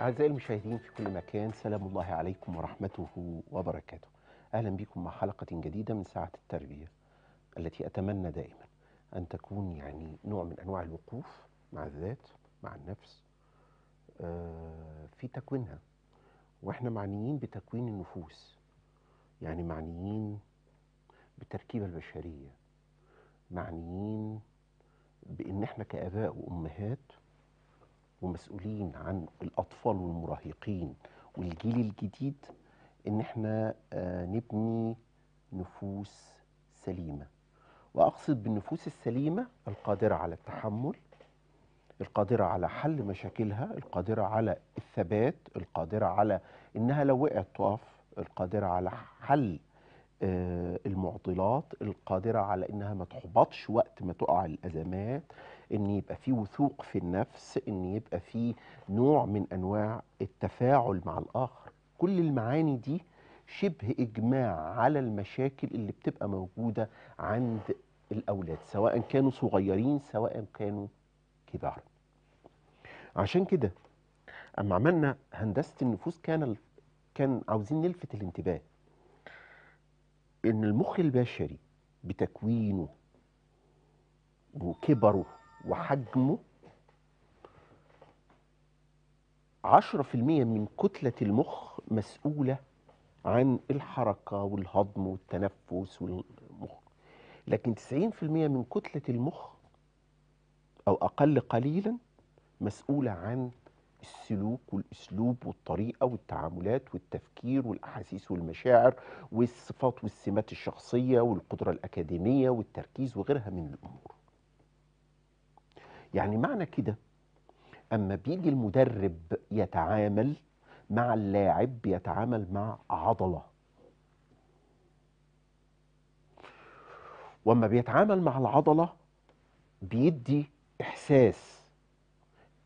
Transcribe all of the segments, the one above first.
أعزائي المشاهدين في كل مكان سلام الله عليكم ورحمته وبركاته. أهلا بكم مع حلقة جديدة من ساعة التربية التي أتمنى دائما أن تكون يعني نوع من أنواع الوقوف مع الذات مع النفس آه، في تكوينها. وإحنا معنيين بتكوين النفوس يعني معنيين بالتركيبة البشرية معنيين بإن إحنا كآباء وأمهات ومسؤولين عن الأطفال والمراهقين والجيل الجديد إن إحنا آه، نبني نفوس سليمة. وأقصد بالنفوس السليمة القادرة على التحمل القادرة على حل مشاكلها القادرة على الثبات القادرة على إنها لو وقعت تقف القادرة على حل آه، المعضلات القادرة على إنها ما تحبطش وقت ما تقع الأزمات. إن يبقى في وثوق في النفس إن يبقى في نوع من أنواع التفاعل مع الآخر. كل المعاني دي شبه إجماع على المشاكل اللي بتبقى موجودة عند الأولاد سواء كانوا صغيرين سواء كانوا كبار. عشان كده أما عملنا هندسة النفوس كان كان عاوزين نلفت الانتباه إن المخ البشري بتكوينه وكبره وحجمه عشرة في المية من كتلة المخ مسؤولة عن الحركة والهضم والتنفس والمخ. لكن تسعين في المية من كتلة المخ أو أقل قليلا مسؤولة عن السلوك والأسلوب والطريقة والتعاملات والتفكير والأحاسيس والمشاعر والصفات والسمات الشخصية والقدرة الأكاديمية والتركيز وغيرها من الأمور. يعني معنى كده. أما بيجي المدرب يتعامل مع اللاعب بيتعامل مع عضلة. وأما بيتعامل مع العضلة بيدي إحساس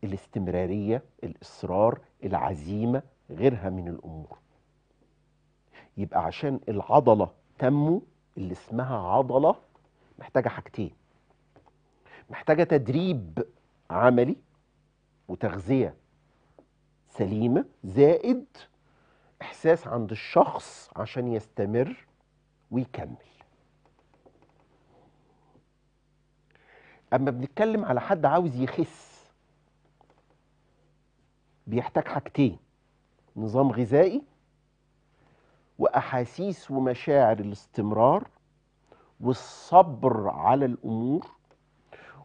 الاستمرارية الإصرار العزيمة غيرها من الأمور. يبقى عشان العضلة تنمو اللي اسمها عضلة محتاجة حاجتين. محتاجة تدريب عملي وتغذية سليمة زائد إحساس عند الشخص عشان يستمر ويكمل. أما بنتكلم على حد عاوز يخس بيحتاج حاجتين نظام غذائي وأحاسيس ومشاعر الاستمرار والصبر على الأمور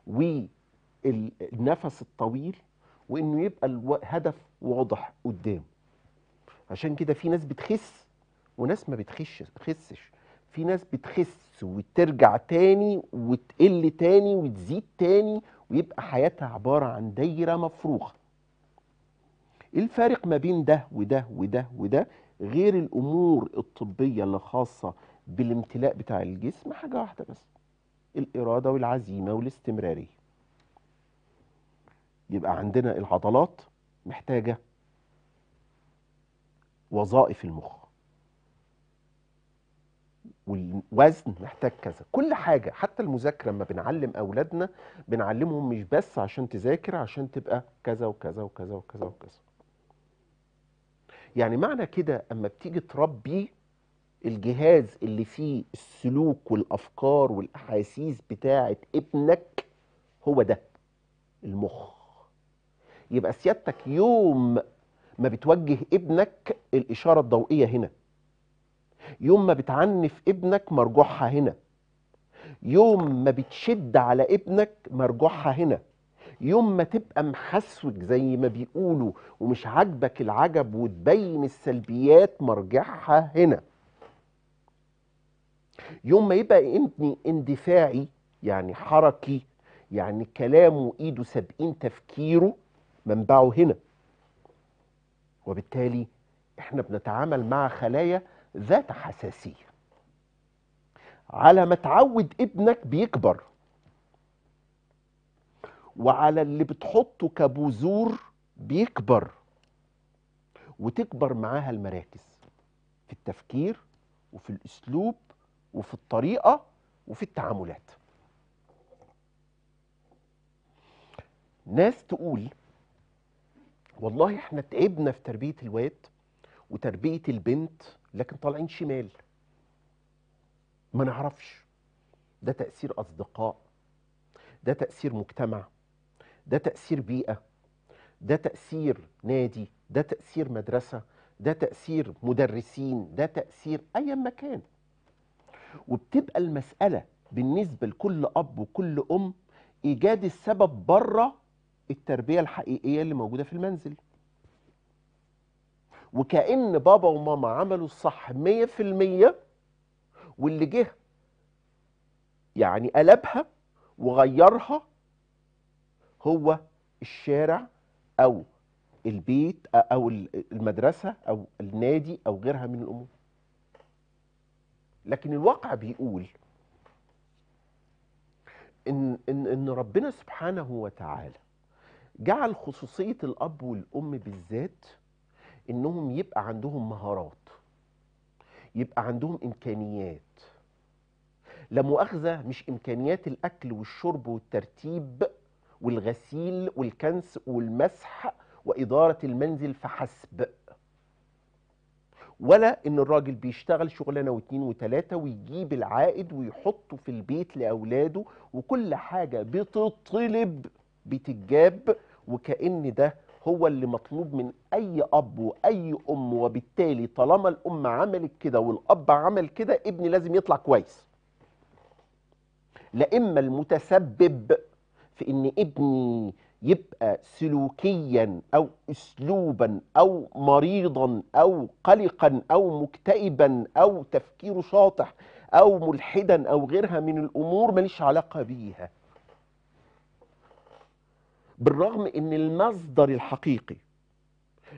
والنفس الطويل وإنه يبقى الهدف واضح قدامه عشان كده في ناس بتخس وناس ما بتخش خسش في ناس بتخس وترجع تاني وتقل تاني وتزيد تاني ويبقى حياتها عبارة عن دايرة مفروغة إيه الفارق ما بين ده وده وده وده؟ غير الأمور الطبية اللي خاصة بالامتلاء بتاع الجسم حاجة واحدة بس. الإرادة والعزيمة والاستمرارية. يبقى عندنا العضلات محتاجة وظائف المخ. والوزن محتاج كذا. كل حاجة حتى المذاكرة لما بنعلم أولادنا بنعلمهم مش بس عشان تذاكر عشان تبقى كذا وكذا وكذا وكذا وكذا. يعني معنى كده أما بتيجي تربي الجهاز اللي فيه السلوك والأفكار والأحاسيس بتاعة ابنك هو ده المخ. يبقى سيادتك يوم ما بتوجه ابنك الإشارة الضوئية هنا يوم ما بتعنف ابنك مرجوعها هنا يوم ما بتشد على ابنك مرجوعها هنا يوم ما تبقى محسوج زي ما بيقولوا ومش عاجبك العجب وتبين السلبيات مرجعها هنا. يوم ما يبقى ابني اندفاعي يعني حركي يعني كلامه وايده سابقين تفكيره منبعه هنا. وبالتالي إحنا بنتعامل مع خلايا ذات حساسية. على ما تعود ابنك بيكبر. وعلى اللي بتحطه كبذور بيكبر. وتكبر معاها المراكز. في التفكير وفي الأسلوب وفي الطريقة وفي التعاملات. ناس تقول والله إحنا تعبنا في تربية الواد وتربية البنت لكن طالعين شمال. ما نعرفش. ده تأثير أصدقاء ده تأثير مجتمع ده تأثير بيئة ده تأثير نادي ده تأثير مدرسة ده تأثير مدرسين ده تأثير ايا ما كان. وبتبقى المسألة بالنسبة لكل أب وكل أم إيجاد السبب بره التربية الحقيقية اللي موجودة في المنزل. وكأن بابا وماما عملوا الصح 100% واللي جه يعني قلبها وغيرها هو الشارع أو البيت أو المدرسة أو النادي أو غيرها من الأمور. لكن الواقع بيقول إن إن إن ربنا سبحانه وتعالى جعل خصوصية الأب والأم بالذات إنهم يبقى عندهم مهارات يبقى عندهم إمكانيات. لا مؤاخذة مش إمكانيات الأكل والشرب والترتيب والغسيل والكنس والمسح وإدارة المنزل فحسب. ولا إن الراجل بيشتغل شغلانة واتنين وتلاتة ويجيب العائد ويحطه في البيت لأولاده وكل حاجة بتطلب بتتجاب وكأن ده هو اللي مطلوب من أي أب وأي أم وبالتالي طالما الأم عملت كده والأب عمل كده ابني لازم يطلع كويس. لا إما المتسبب في إن ابني يبقى سلوكيا أو اسلوبا أو مريضا أو قلقا أو مكتئبا أو تفكيره شاطح أو ملحدا أو غيرها من الأمور ماليش علاقة بيها. بالرغم إن المصدر الحقيقي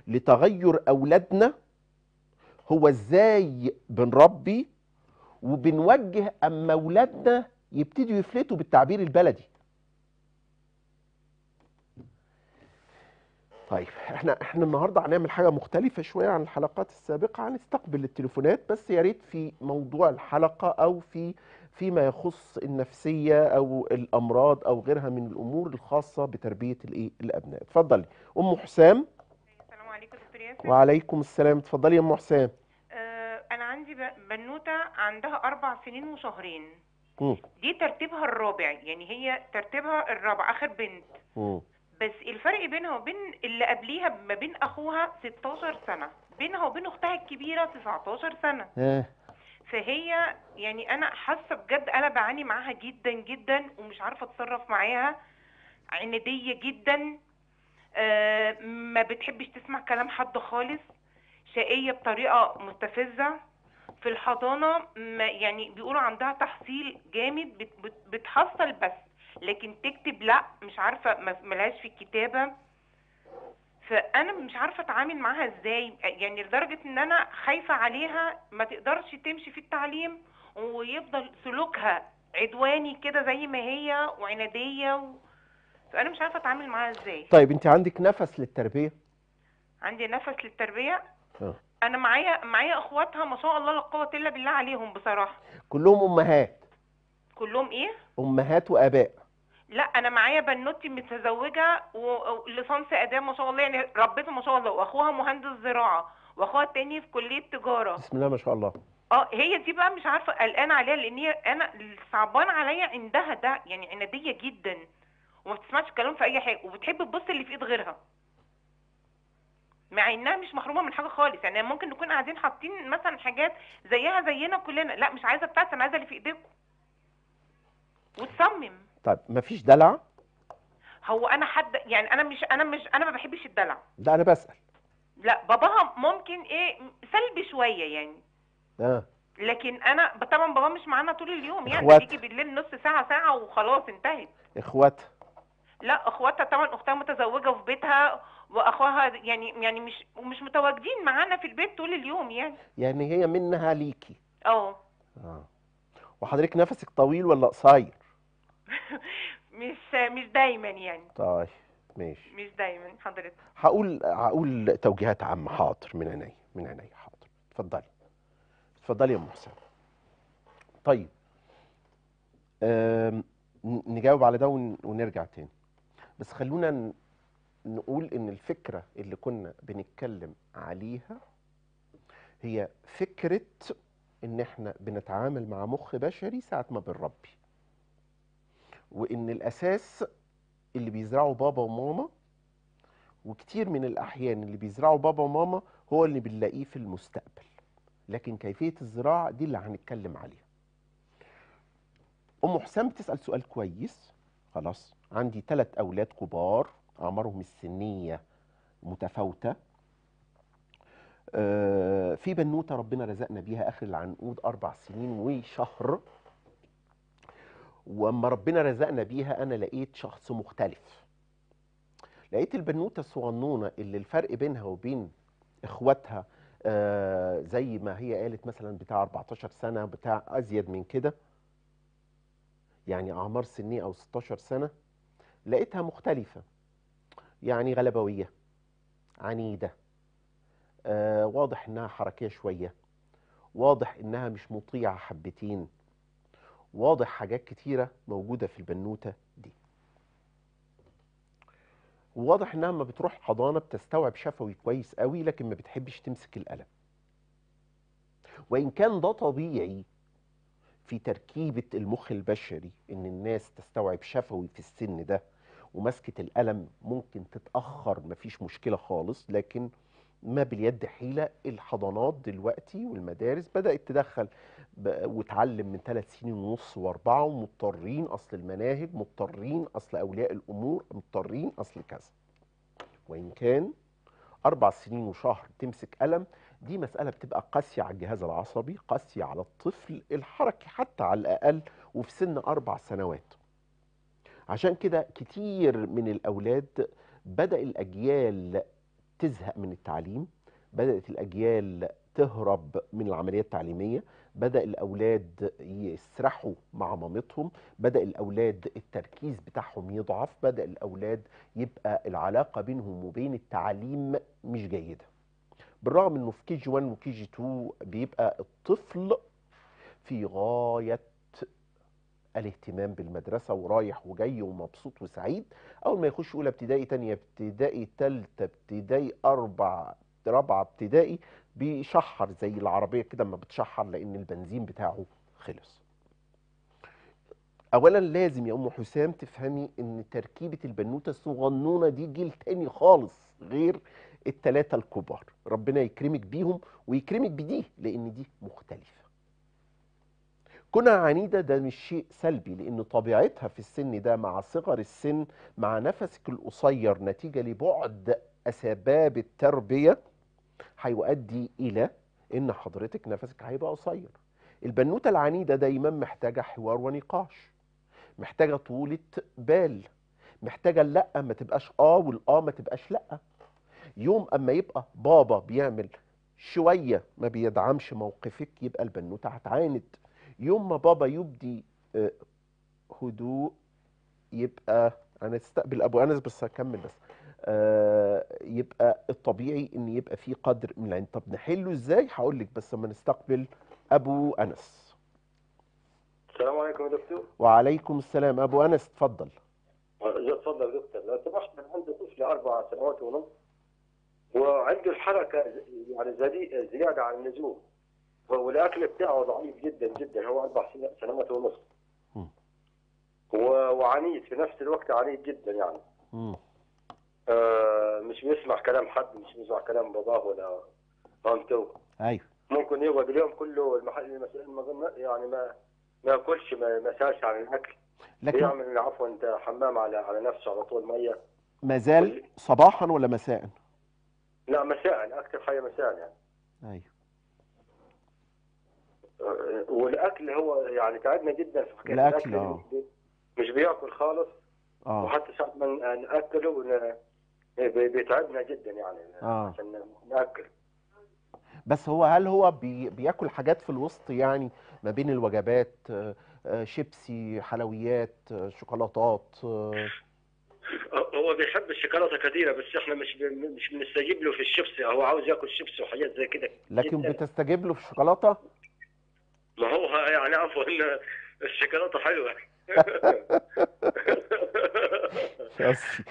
لتغير أولادنا هو إزاي بنربي وبنوجه أما أولادنا يبتدوا يفلتوا بالتعبير البلدي. طيب إحنا إحنا النهارده هنعمل حاجة مختلفة شوية عن الحلقات السابقة هنستقبل التليفونات بس يا ريت في موضوع الحلقة أو في فيما يخص النفسية أو الأمراض أو غيرها من الأمور الخاصة بتربية الإيه؟ الأبناء. اتفضلي. أم حسام؟ السلام عليكم دكتور ياسر. وعليكم السلام. اتفضلي يا أم حسام. آه أنا عندي بنوتة عندها أربع سنين وشهرين. دي ترتيبها الرابع يعني هي ترتيبها الرابع آخر بنت. مم. بس الفرق بينها وبين اللي قبليها ما بين أخوها 16 سنة بينها وبين أختها الكبيرة 19 سنة. آه. فهي يعني أنا حاسة بجد أنا بعاني معاها جدا جدا ومش عارفة أتصرف معاها عناديه جدا. آه، ما بتحبش تسمع كلام حد خالص شقية بطريقة مستفزة. في الحضانة يعني بيقولوا عندها تحصيل جامد بت- بت- بتحصل بس. لكن تكتب لا مش عارفة ملهاش في الكتابة. فأنا مش عارفة أتعامل معاها إزاي. يعني لدرجة إن أنا خايفة عليها ما تقدرش تمشي في التعليم ويفضل سلوكها عدواني كده زي ما هي وعنادية و... فأنا مش عارفة أتعامل معاها إزاي. طيب أنت عندك نفس للتربية؟ عندي نفس للتربية. آه. أنا معايا معايا أخواتها ما شاء الله لا قوة إلا بالله عليهم بصراحة. كلهم أمهات. كلهم إيه؟ أمهات وآباء. لا أنا معايا بنوتي متزوجة وليسانس اداب ما شاء الله يعني ربيتها ما شاء الله وأخوها مهندس زراعة وأخوها التاني في كلية تجارة. بسم الله ما شاء الله. آه هي دي بقى مش عارفة قلقانة عليها لأن هي أنا صعبان عليا عندها ده يعني عنادية جدا وما بتسمعش كلام في أي حاجة وبتحب تبص اللي في إيد غيرها. مع إنها مش محرومة من حاجة خالص يعني ممكن نكون قاعدين حاطين مثلا حاجات زيها زينا كلنا لا مش عايزة بتاعتي أنا عايزة اللي في ايديكم وتصمم. طيب مفيش دلع؟ هو أنا حد يعني أنا مش أنا مش أنا ما بحبش الدلع. ده أنا بسأل. لا باباها ممكن إيه سلبي شوية يعني. آه. لكن أنا طبعا بابا مش معانا طول اليوم يعني إخوات. بيجي بالليل نص ساعة ساعة وخلاص انتهت. اخواتها لا إخواتها طبعا أختها متزوجة في بيتها وأخوها يعني يعني مش مش متواجدين معانا في البيت طول اليوم يعني. يعني هي منها ليكي. آه آه. وحضرتك نفسك طويل ولا قصير؟ مش مش دايما يعني. طيب ماشي. مش دايما حضرتك. هقول هقول توجيهات عامه حاضر من عيني من عيني حاضر. اتفضلي. اتفضلي يا أم حسام. طيب. نجاوب على ده ون- ونرجع تاني. بس خلونا نقول إن الفكرة اللي كنا بنتكلم عليها هي فكرة إن إحنا بنتعامل مع مخ بشري ساعة ما بنربي. وإن الأساس اللي بيزرعه بابا وماما وكتير من الأحيان اللي بيزرعه بابا وماما هو اللي بنلاقيه في المستقبل. لكن كيفية الزراعة دي اللي هنتكلم عليها. أم حسام بتسأل سؤال كويس. خلاص عندي ثلاث أولاد كبار أعمارهم السنية متفاوتة. آه، في بنوتة ربنا رزقنا بيها آخر العنقود أربع سنين وشهر. واما ربنا رزقنا بيها أنا لقيت شخص مختلف. لقيت البنوتة الصغنونة اللي الفرق بينها وبين إخواتها آه، زي ما هي قالت مثلا بتاع 14 سنة بتاع أزيد من كده يعني أعمار سنيه أو 16 سنة لقيتها مختلفة يعني غلبوية عنيدة آه واضح إنها حركية شوية واضح إنها مش مطيعة حبتين. واضح حاجات كتيرة موجودة في البنوتة دي. واضح إنها ما بتروح حضانة بتستوعب شفوي كويس قوي لكن ما بتحبش تمسك القلم. وإن كان ده طبيعي في تركيبة المخ البشري إن الناس تستوعب شفوي في السن ده ومسكة القلم ممكن تتأخر مفيش مشكلة خالص لكن ما باليد حيلة الحضانات دلوقتي والمدارس بدأت تدخل وتعلم من ثلاث سنين ونص وأربعة ومضطرين أصل المناهج مضطرين أصل أولياء الأمور مضطرين أصل كذا. وإن كان أربع سنين وشهر تمسك قلم دي مسألة بتبقى قاسية على الجهاز العصبي قاسية على الطفل الحركي حتى على الأقل وفي سن أربع سنوات. عشان كده كتير من الأولاد بدأ الأجيال تزهق من التعليم بدأت الأجيال تهرب من العملية التعليمية بدأ الأولاد يسرحوا مع مامتهم بدأ الأولاد التركيز بتاعهم يضعف بدأ الأولاد يبقى العلاقة بينهم وبين التعليم مش جيدة. بالرغم إنه في كي جي 1 وكي جي 2 بيبقى الطفل في غاية الاهتمام بالمدرسة ورايح وجاي ومبسوط وسعيد. أول ما يخش أولى ابتدائي تانية ابتدائي تالتة ابتدائي أربع رابعة ابتدائي بيشحر زي العربية كده ما بتشحر لأن البنزين بتاعه خلص. اولا لازم يا أم حسام تفهمي إن تركيبة البنوتة الصغنونة دي جيل تاني خالص غير التلاتة الكبار. ربنا يكرمك بيهم ويكرمك بدي لأن دي مختلفة. كونها عنيدة ده مش شيء سلبي لأن طبيعتها في السن ده مع صغر السن مع نفسك القصير نتيجة لبعد أسباب التربية هيؤدي إلى إن حضرتك نفسك هيبقى قصير. البنوتة العنيدة دايما محتاجة حوار ونقاش محتاجة طولة بال محتاجة اللا ما تبقاش آه والاه ما تبقاش لأ. يوم أما يبقى بابا بيعمل شوية ما بيدعمش موقفك يبقى البنوتة هتعاند. يوم ما بابا يبدي آه، هدوء يبقى أنا أستقبل ابو انس بس هكمل بس. آه، يبقى الطبيعي إن يبقى في قدر من العين طب نحله إزاي؟ هقول لك بس لما نستقبل أبو أنس. السلام عليكم يا دكتور. وعليكم السلام أبو أنس. اتفضل. جا اتفضل يا دكتور. لو سمحت أنا عندي طفل أربع سنوات ونص وعنده الحركة يعني زيادة عن اللزوم. والأكل بتاعه ضعيف جدا جدا هو أربع سن- سنوات ونص. وعنيد في نفس الوقت عنيد جدا يعني. آه مش بيسمع كلام حد مش بيسمع كلام باباه ولا مامته أيوه. ممكن يقعد اليوم كله المحل ما يعني ما ما يأكلش ما يسألش عن الأكل. لكن يعمل عفوا أنت حمام على على نفسه على طول مية. ما زال صباحا ولا مساء؟ لا مساء أكثر حاجة مساء يعني. أيوه. والأكل هو يعني تعبنا جدا في حكاية الأكل، الأكل. آه. مش بي- مش بيأكل خالص. آه. وحتى ساعه ما نأكله بيتعبنا جدا يعني آه. عشان نأكل. بس هو هل هو بي بيأكل حاجات في الوسط يعني ما بين الوجبات؟ آه، شيبسي حلويات شوكولاتات هو بيحب الشوكولاتة كثيره بس إحنا مش مش بنستجيب له في الشيبسي. هو عاوز يأكل شيبسي وحاجات زي كده لكن. بتستجيب له في الشوكولاتة؟ ما هو يعني عفوا الشوكولاتة حلوة.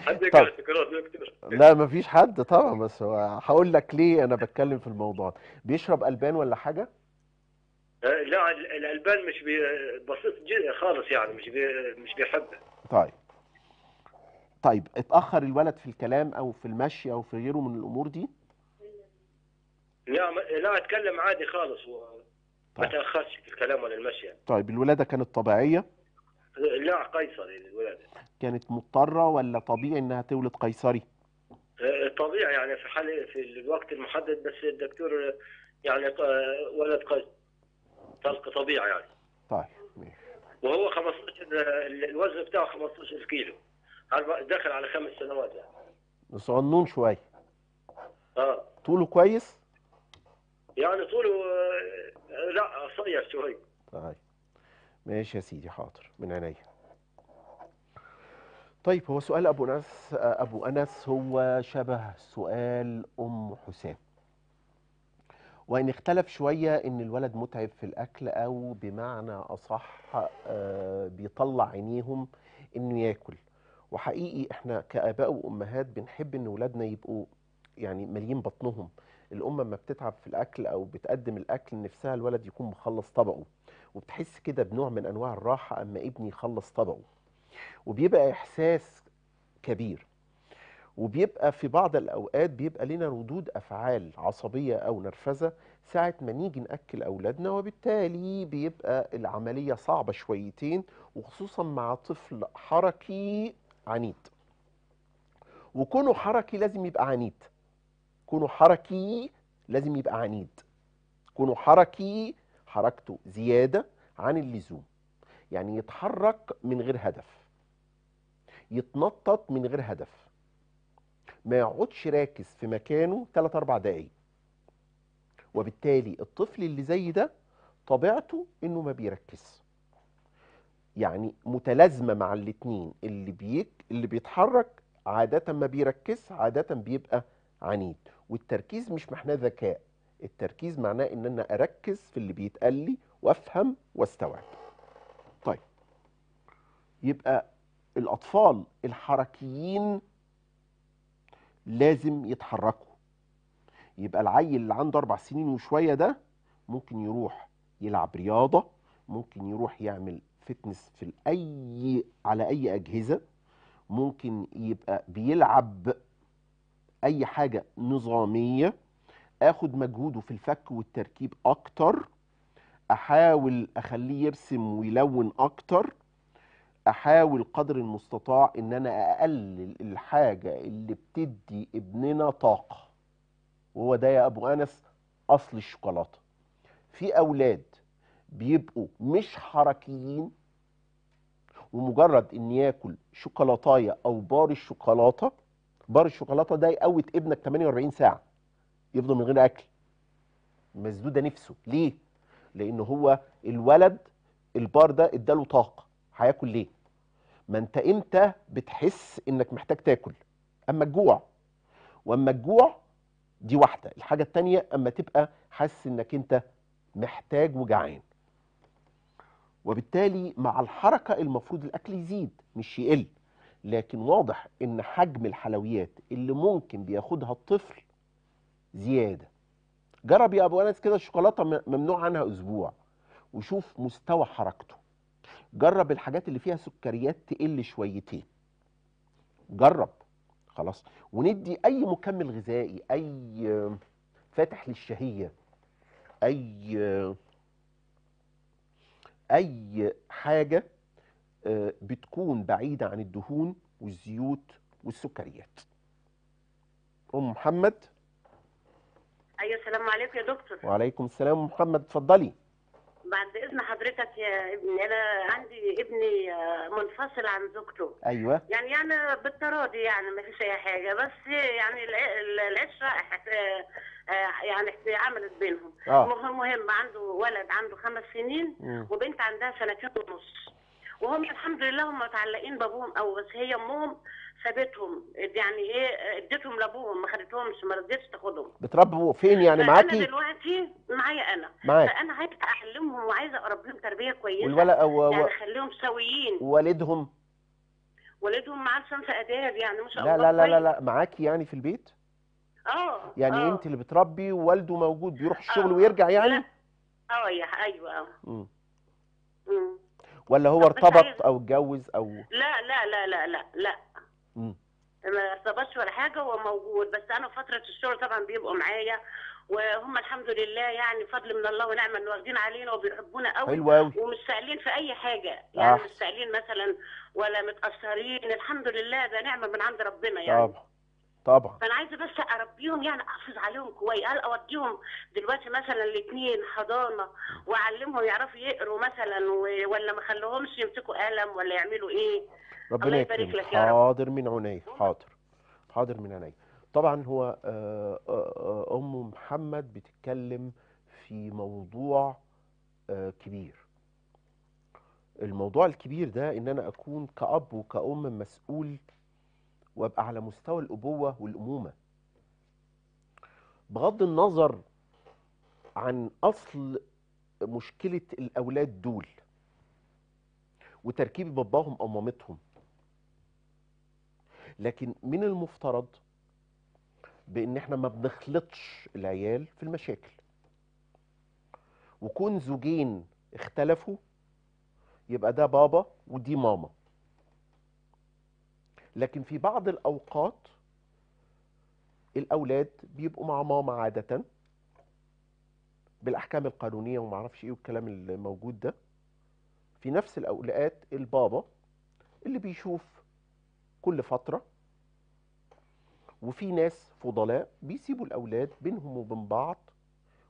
عندك طب. يا دكتور لا مفيش حد طبعا بس هو هقول لك ليه أنا بتكلم في الموضوع. بيشرب ألبان ولا حاجة؟ آه، لا ال- الألبان مش بي... بسيط جدا خالص يعني مش بي... مش بيحبه طيب. طيب اتأخر الولد في الكلام أو في المشي أو في غيره من الأمور دي؟ لا ما- لا أتكلم عادي خالص. و... ما طيب. تأخرش في الكلام ولا المشي. يعني. طيب الولادة كانت طبيعية؟ لا قيصري الولادة. كانت مضطرة ولا طبيعي إنها تولد قيصري؟ آه، طبيعي يعني في حال في الوقت المحدد بس الدكتور يعني آه، ولد قيصر طلق طبيعي يعني. طيب ماشي. وهو 15 آه، الوزن بتاعه 15 كيلو. دخل على خمس سنوات يعني. صغنون شوية. آه. طوله كويس؟ يعني طوله آه، لا قصير شوي. طيب. ماشي يا سيدي حاضر. من عينيا. طيب هو سؤال أبو أنس أبو أنس هو شبه سؤال أم حسام. وإن اختلف شوية إن الولد متعب في الأكل أو بمعنى أصح آه، بيطلع عينيهم إنه ياكل. وحقيقي إحنا كآباء وأمهات بنحب إن ولادنا يبقوا يعني مالين بطنهم. الام لما بتتعب في الأكل أو بتقدم الأكل نفسها الولد يكون مخلص طبقه. وبتحس كده بنوع من أنواع الراحة أما ابني يخلص طبقه. وبيبقى إحساس كبير. وبيبقى في بعض الأوقات بيبقى لنا ردود أفعال عصبية أو نرفزة ساعة ما نيجي نأكل أولادنا وبالتالي بيبقى العملية صعبة شويتين وخصوصا مع طفل حركي عنيد. وكونه حركي لازم يبقى عنيد. كونه حركي لازم يبقى عنيد. كونه حركي حركته زيادة عن اللزوم. يعني يتحرك من غير هدف. يتنطط من غير هدف. ما يقعدش راكز في مكانه 3 4 دقايق. وبالتالي الطفل اللي زي ده طبيعته إنه ما بيركز. يعني متلازمة مع الاتنين. اللي بيك اللي بيتحرك عادة ما بيركز عادة بيبقى عنيد. والتركيز مش معناه ذكاء. التركيز معناه إن أنا أركز في اللي بيتقال لي وأفهم وأستوعب. طيب. يبقى الأطفال الحركيين لازم يتحركوا. يبقى العيل اللي عنده أربع سنين وشوية ده ممكن يروح يلعب رياضة ممكن يروح يعمل فتنس في اي على أي أجهزة ممكن يبقى بيلعب أي حاجة نظامية آخد مجهوده في الفك والتركيب أكتر أحاول أخليه يرسم ويلون أكتر أحاول قدر المستطاع إن أنا أقلل الحاجة اللي بتدي ابننا طاقة. وهو ده يا أبو أنس أصل الشوكولاتة. في أولاد بيبقوا مش حركيين ومجرد إن ياكل شوكولاتاية أو بار الشوكولاتة بار الشوكولاتة ده يقوت ابنك 48 ساعة يفضل من غير أكل. مسدوده نفسه. ليه؟ لأن هو الولد البار ده اداله طاقة. هياكل ليه؟ ما أنت إمتى بتحس إنك محتاج تاكل؟ أما الجوع. وأما الجوع دي واحدة. الحاجة التانية أما تبقى حاسس إنك أنت محتاج وجعان. وبالتالي مع الحركة المفروض الأكل يزيد مش يقل. لكن واضح إن حجم الحلويات اللي ممكن بياخدها الطفل زيادة. جرب يا أبو أنس كده الشوكولاتة ممنوع عنها أسبوع. وشوف مستوى حركته. جرب الحاجات اللي فيها سكريات تقل شويتين. جرب. خلاص. وندي أي مكمل غذائي أي فاتح للشهية أي أي حاجة بتكون بعيدة عن الدهون والزيوت والسكريات. أم محمد؟ أيوه السلام عليكم يا دكتور. وعليكم السلام. أم محمد اتفضلي. بعد إذن حضرتك يا ابني أنا عندي ابني آه، منفصل عن زوجته. أيوه. يعني يعني بالتراضي يعني ما فيش أي حاجة بس يعني الع- ال- العشرة آه، آه، يعني عملت بينهم. آه. المهم مهم عنده ولد عنده خمس سنين مم. وبنت عندها سنتين ونص. وهم الحمد لله هم متعلقين بابوهم أو بس هي أمهم سابتهم يعني إيه اديتهم لأبوهم ما خدتهمش ما رضيتش تاخدهم بتربوا فين يعني معاكي دلوقتي معايا أنا معاك فأنا عايزة أعلمهم وعايزة اربيهم تربية كويسة والولد و... يعني. أخليهم سويين والدهم والدهم معاه لسان آداب يعني شاء لا لا لا لا كويس. لا معاكي يعني في البيت آه يعني آه. أنت اللي بتربي ووالده موجود بيروح الشغل آه. ويرجع يعني لا. آه أيوه آه مم. مم. ولا هو ارتبط أو اتجوز أو لا لا لا لا لا لا. مم. ما ارتبطش ولا حاجة هو موجود. بس أنا فترة الشغل طبعا بيبقوا معايا وهم الحمد لله يعني فضل من الله ونعمه إن واخدين علينا وبيحبونا قوي حلو قوي ومش سائلين في أي حاجة. يعني أحسن. مش سائلين مثلا ولا متأثرين. الحمد لله ده نعمة من عند ربنا يعني. طبعا. طبعا. فأنا عايزة بس أربيهم يعني أحافظ عليهم كويس. هل اوديهم دلوقتي مثلا الاثنين حضانة وأعلمهم يعرفوا يقروا مثلا ولا ما اخليهمش يمسكوا قلم ولا يعملوا إيه؟ ربنا يبارك لك يا رب. حاضر من عيني حاضر. حاضر من عيني طبعا هو آه، آه، آه، أم محمد بتتكلم في موضوع كبير. الموضوع الكبير ده إن أنا أكون كأب وكأم مسؤول وابقى على مستوى الأبوة والأمومة. بغض النظر عن أصل مشكلة الأولاد دول وتركيب باباهم أو مامتهم. لكن من المفترض بإن إحنا ما بنخلطش العيال في المشاكل. وكون زوجين اختلفوا يبقى ده بابا ودي ماما. لكن في بعض الأوقات الأولاد بيبقوا مع ماما عادة بالأحكام القانونية وما أعرفش إيه والكلام اللي موجود ده. في نفس الأوقات البابا اللي بيشوف كل فترة وفي ناس فضلاء بيسيبوا الأولاد بينهم وبين بعض.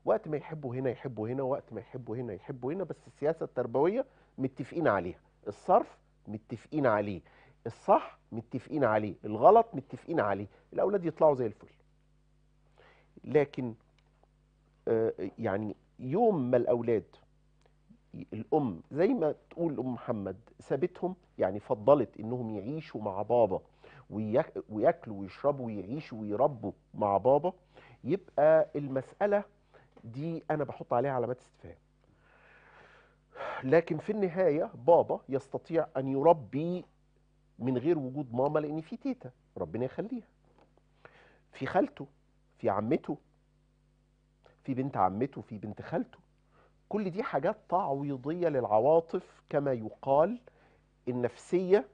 وقت ما يحبوا هنا يحبوا هنا وقت ما يحبوا هنا يحبوا هنا بس السياسة التربوية متفقين عليها. الصرف متفقين عليه. الصح متفقين عليه الغلط متفقين عليه الأولاد يطلعوا زي الفل. لكن آه، يعني يوم ما الأولاد الأم زي ما تقول أم محمد سابتهم يعني فضلت إنهم يعيشوا مع بابا وياك- وياكلوا ويشربوا ويعيشوا ويربوا مع بابا يبقى المسألة دي أنا بحط عليها علامات استفهام. لكن في النهاية بابا يستطيع أن يربي من غير وجود ماما لأن في تيتا ربنا يخليها. في خالته في عمته في بنت عمته في بنت خالته. كل دي حاجات تعويضية للعواطف كما يقال النفسية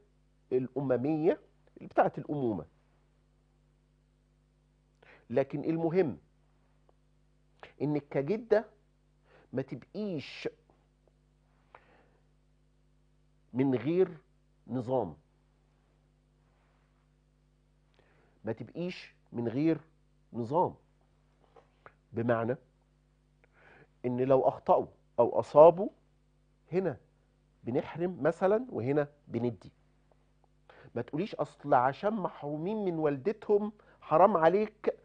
الأممية بتاعت الأمومة. لكن المهم انك كجدة ما تبقيش من غير نظام. ما تبقيش من غير نظام. بمعنى إن لو أخطأوا أو أصابوا هنا بنحرم مثلا وهنا بندي. ما تقوليش أصل عشان محرومين من والدتهم حرام عليك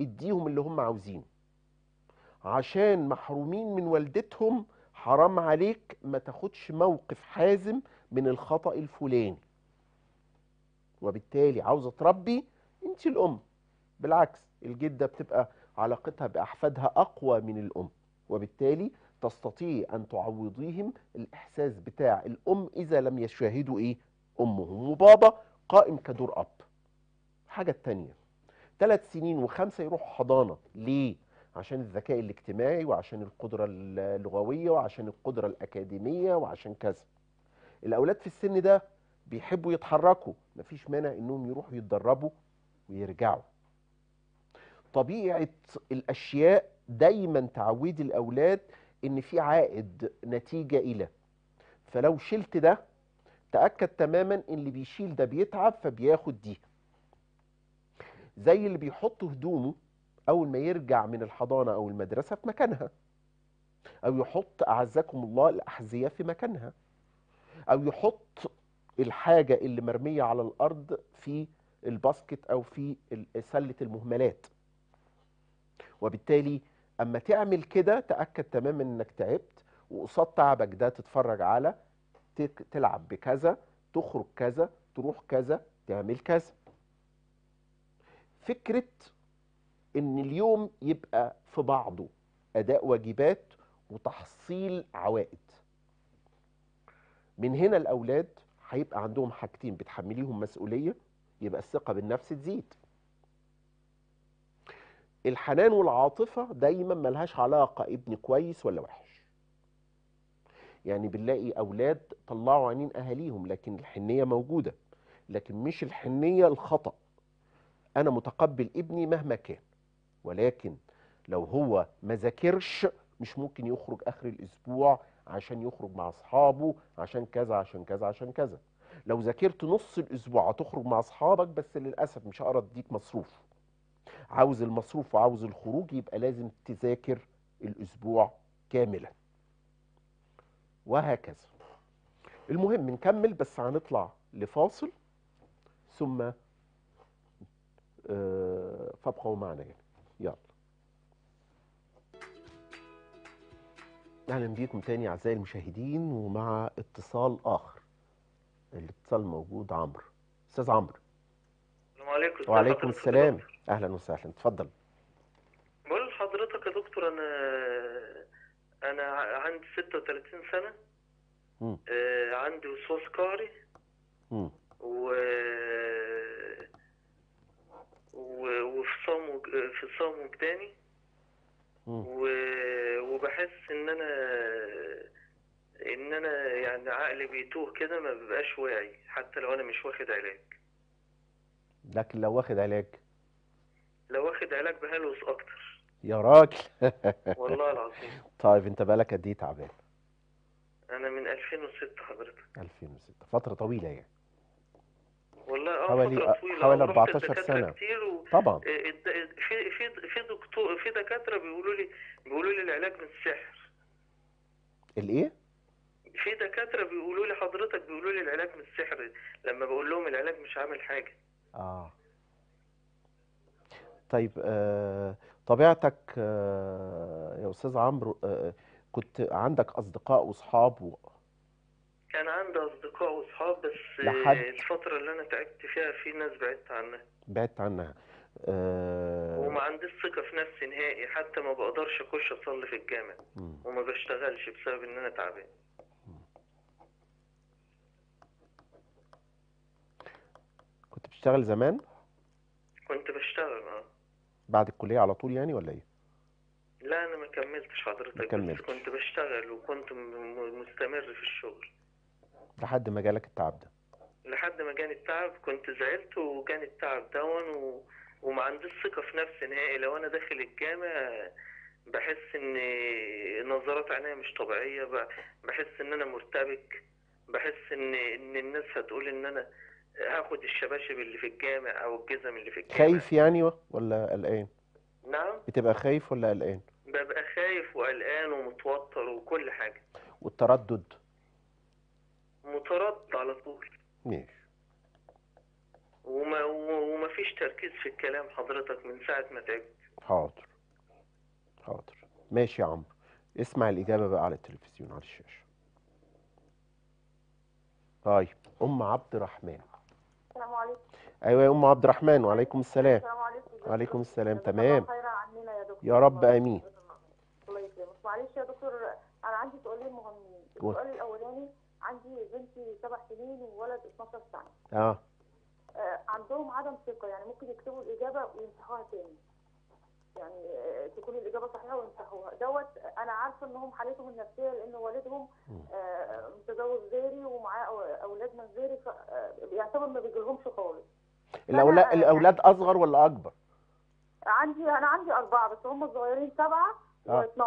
اديهم اللي هم عاوزينه. عشان محرومين من والدتهم حرام عليك ما تاخدش موقف حازم من الخطأ الفلاني. وبالتالي عاوزة تربي انت الام. بالعكس الجدة بتبقى علاقتها بأحفادها أقوى من الأم وبالتالي تستطيع أن تعوضيهم الإحساس بتاع الأم إذا لم يشاهدوا إيه؟ أمهم. وبابا قائم كدور أب. حاجة التانية ثلاث سنين وخمسة يروحوا حضانة. ليه؟ عشان الذكاء الاجتماعي وعشان القدرة اللغوية وعشان القدرة الأكاديمية وعشان كذا. الأولاد في السن ده بيحبوا يتحركوا. مفيش مانع إنهم يروحوا يتدربوا ويرجعوا. طبيعة الأشياء دايما تعودي الأولاد إن في عائد نتيجة إلى. فلو شلت ده تأكد تماما إن اللي بيشيل ده بيتعب فبياخد دي. زي اللي بيحط هدومه أول ما يرجع من الحضانة أو المدرسة في مكانها. أو يحط أعزكم الله الأحذية في مكانها. أو يحط الحاجة اللي مرمية على الأرض في الباسكت أو في سلة المهملات. وبالتالي أما تعمل كده تأكد تماما إنك تعبت وقصاد تعبك ده تتفرج على تلعب بكذا تخرج كذا تروح كذا تعمل كذا. فكرة إن اليوم يبقى في بعضه أداء واجبات وتحصيل عوائد. من هنا الأولاد هيبقى عندهم حاجتين بتحمليهم مسؤولية. يبقى الثقة بالنفس تزيد. الحنان والعاطفة دايما ملهاش علاقة ابن كويس ولا وحش. يعني بنلاقي أولاد طلعوا عينين أهاليهم لكن الحنية موجودة لكن مش الحنية الخطأ. أنا متقبل ابني مهما كان ولكن لو هو ما ذاكرش مش ممكن يخرج آخر الأسبوع عشان يخرج مع أصحابه عشان كذا عشان كذا عشان كذا. لو ذاكرت نص الأسبوع هتخرج مع أصحابك بس للأسف مش هقدر اديك مصروف. عاوز المصروف وعاوز الخروج يبقى لازم تذاكر الأسبوع كاملا. وهكذا. المهم نكمل بس هنطلع لفاصل ثم آه، فابقوا معنا يعني يلا. أهلا بيكم تاني أعزائي المشاهدين ومع اتصال آخر. الاتصال موجود عمرو. أستاذ عمرو. السلام عليكم وعليكم السلام؟ أهلا وسهلا. اتفضل. بقول لحضرتك يا دكتور أنا أنا عندي 36 سنة. آه، عندي وسواس قهري. و و- وفصام وج- فصام وجداني. وبحس إن أنا ان أنا يعني عقلي بيتوه كده ما بيبقاش واعي حتى لو أنا مش واخد علاج. لكن لو واخد علاج؟ لو واخد علاج بهلوس أكتر. يا راجل. والله العظيم. طيب أنت بالك قد إيه تعبان؟ أنا من 2006 حضرتك. 2006 فترة طويلة يعني. والله آه حوالي- حوالي ورحت 14 لدكاترة سنة. كتير و... طبعا. آه، الد- في في في دكتور في دكاترة بيقولوا لي بيقولوا لي العلاج من السحر الإيه؟ في دكاترة بيقولوا لي حضرتك بيقولوا لي العلاج من السحر لما بقول لهم العلاج مش عامل حاجة. آه. طيب آه طبيعتك آه يا أستاذ عمرو آه كنت عندك أصدقاء واصحاب و... كان عندي أصدقاء وأصحاب بس لحد- الفترة اللي أنا تعبت فيها في ناس بعدت عنها. بعدت عنها. آه وما عنديش ثقة في نفسي نهائي حتى ما بقدرش أخش أصلي في الجامع. وما بشتغلش بسبب إن أنا تعبان كنت بتشتغل زمان؟ كنت بشتغل آه. بعد الكلية على طول يعني ولا إيه؟ لا أنا ما كملتش حضرتك ما بس كملتش. كنت بشتغل وكنت مستمر في الشغل. لحد ما جالك التعب ده؟ لحد ما جاني التعب كنت زعلت وجاني التعب دون و... وما عنديش ثقة في نفسي نهائي. لو أنا داخل الجامع بحس إن نظرات عينيا مش طبيعية ب- بحس إن أنا مرتبك بحس ان إن الناس هتقول إن أنا هاخد الشباشب اللي في الجامع أو الجزم اللي في الجامع. خايف يعني ولا قلقان؟ نعم. بتبقى خايف ولا قلقان؟ ببقى خايف وقلقان ومتوتر وكل حاجة. والتردد؟ متردد على طول. ماشي. وما وما فيش تركيز في الكلام حضرتك من ساعة ما تعبت. حاضر. حاضر. ماشي يا عمرو. اسمع الإجابة بقى على التلفزيون على الشاشة. طيب أم عبد الرحمن. السلام عليكم. أيوة يا أم عبد الرحمن وعليكم السلام. السلام عليكم. وعليكم السلام تمام. عننا يا دكتور. يا رب آمين. الله يكرمك معلش يا دكتور أنا عندي سؤالين مهمين. السؤال الأولاني عندي بنتي سبع سنين وولد 12 سنة. آه. آه، عندهم عدم ثقة يعني ممكن يكتبوا الإجابة ويمسحوها تاني. يعني آه، تكون الإجابة صحيحة ويمسحوها دوت أنا عارفة إنهم حالتهم النفسية لأن والدهم. آه، متزوج غيري ومعاه أولاد من غيري فبيعتبر ما بيجيلهمش خالص الأولاد أنا- الأولاد أصغر ولا أكبر؟ عندي أنا عندي أربعة بس هم الصغيرين سبعة آه. و12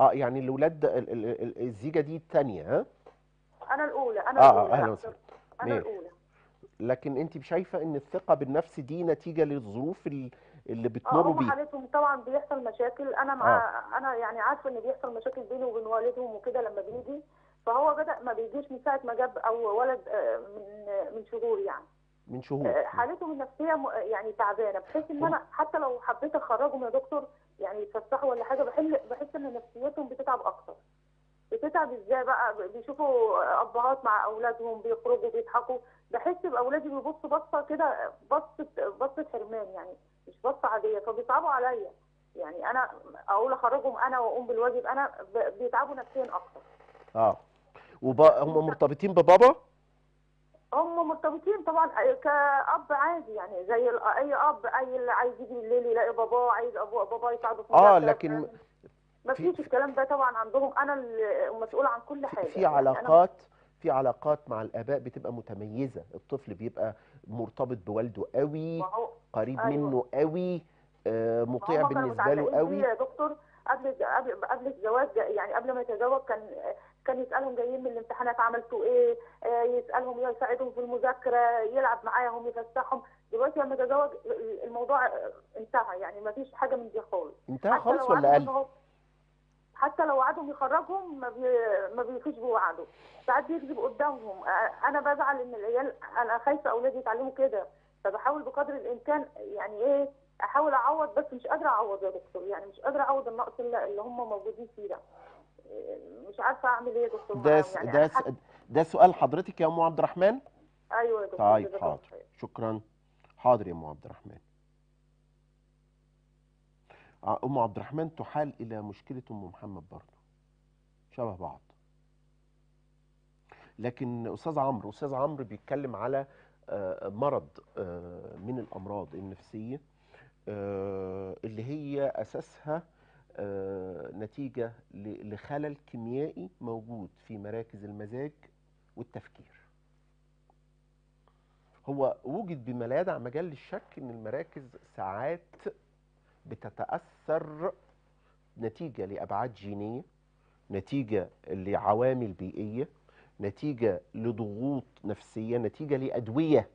آه يعني الأولاد ال- ال- ال- الزيجة دي التانية ها؟ أنا الأولى أنا آه الأولى آه أهلا لا، وسهلا أنا. الأولى لكن أنت شايفة إن الثقة بالنفس دي نتيجة للظروف اللي آه بتمروا هم بيها حالتهم طبعا بيحصل مشاكل. أنا مع أنا يعني عارفة إن بيحصل مشاكل بينه وبين والدهم وكده لما بيجي فهو بدأ ما بيجيش من ساعة ما جاب أو ولد آه، من من شهور يعني. من شهور. آه، حالتهم النفسية يعني تعبانة. بحيث إن أنا حتى لو حبيت أخرجهم يا دكتور يعني يتفسحوا ولا حاجة بحل بحس إن نفسيتهم بتتعب أكتر. بتتعب إزاي بقى؟ بيشوفوا أبهات مع أولادهم بيخرجوا بيضحكوا. بحس بأولادي بيبصوا بصة كده بصة بصة حرمان يعني. مش بصه عادية. فبيصعبوا عليا. يعني أنا أقول اخرجهم أنا وأقوم بالواجب. أنا بيتعبوا نفسيا أكتر. آه. وبا هم مرتبطين ببابا؟ هم مرتبطين طبعا كأب عادي يعني. زي أي أب أي اللي عايز يجي بالليل يلاقي باباه عايز ابوه باباه يساعده في آه. لكن ما في- فيش الكلام ده طبعا عندهم. أنا المسؤوله عن كل حاجة في, يعني. علاقات في علاقات مع الآباء بتبقى متميزة. الطفل بيبقى مرتبط بوالده قوي قريب أيوة. منه قوي آه، مطيع بالنسبة له قوي. يا دكتور قبل قبل قبل الزواج يعني قبل ما يتزوج كان كان يسألهم جايين من الامتحانات عملتوا إيه آه، يسألهم يساعدهم في المذاكرة يلعب معاهم يفسحهم. دلوقتي لما تزوج الموضوع انتهى يعني ما فيش حاجة من دي خالص. انتهى خالص ولا قل؟ حتى لو وعدهم يخرجهم ما بي... ما بيفيش بوعده ساعات بيكذب قدامهم. أنا بزعل إن العيال أنا خايفة أولادي يتعلموا كده. فبحاول بقدر الإمكان يعني إيه أحاول أعوض بس مش قادرة أعوض يا دكتور. يعني مش قادرة أعوض النقص اللي هم موجودين فيه ده. مش عارفة أعمل إيه يا دكتور ده يعني ده حاسة- ده سؤال حضرتك يا أم عبد الرحمن؟ أيوه يا دكتور طيب حاضر. شكرا. حاضر يا أم عبد الرحمن. أم عبد الرحمن تحال إلى مشكلة أم محمد برضه. شبه بعض. لكن أستاذ عمرو أستاذ عمرو بيتكلم على آه، مرض آه، من الأمراض النفسية آه، اللي هي أساسها نتيجة لخلل كيميائي موجود في مراكز المزاج والتفكير. هو وجد بما لا يدع مجال للشك إن المراكز ساعات بتتأثر نتيجة لأبعاد جينية نتيجة لعوامل بيئية نتيجة لضغوط نفسية نتيجة لأدوية